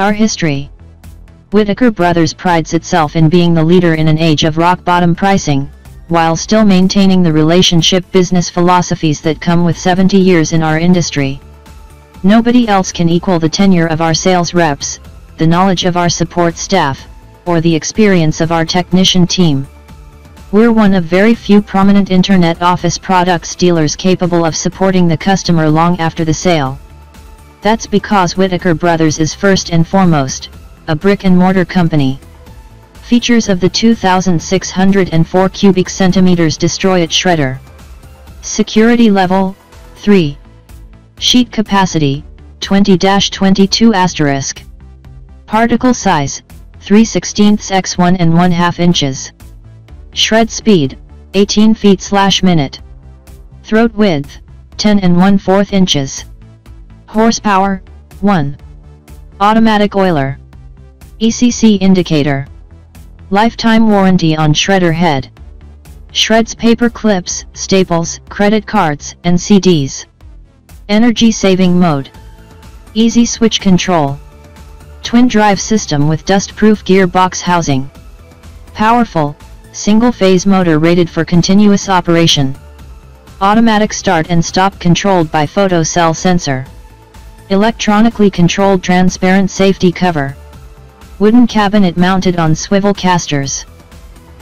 Our history. Whitaker Brothers prides itself in being the leader in an age of rock-bottom pricing, while still maintaining the relationship business philosophies that come with 70 years in our industry. Nobody else can equal the tenure of our sales reps, the knowledge of our support staff, or the experience of our technician team. We're one of very few prominent Internet Office products dealers capable of supporting the customer long after the sale. That's because Whitaker Brothers is first and foremost, a brick and mortar company. Features of the 2604 cubic centimeters Destroyit shredder. Security level, 3. Sheet capacity, 20-22 asterisk. Particle size, 3 16ths x 1 and 1 2 inches. Shred speed, 18 feet slash minute. Throat width, 10 and 1 4 inches. Horsepower, 1. Automatic oiler. ECC indicator. Lifetime warranty on shredder head. Shreds paper clips, staples, credit cards, and CDs. Energy saving mode. Easy switch control. Twin drive system with dust-proof gearbox housing. Powerful, single-phase motor rated for continuous operation. Automatic start and stop controlled by photocell sensor. Electronically controlled transparent safety cover. Wooden cabinet mounted on swivel casters.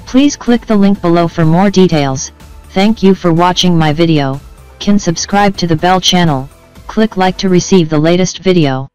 Please click the link below for more details. Thank you for watching my video. Can subscribe to the bell channel. Click like to receive the latest video.